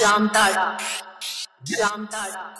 Jamtada. Jamtada.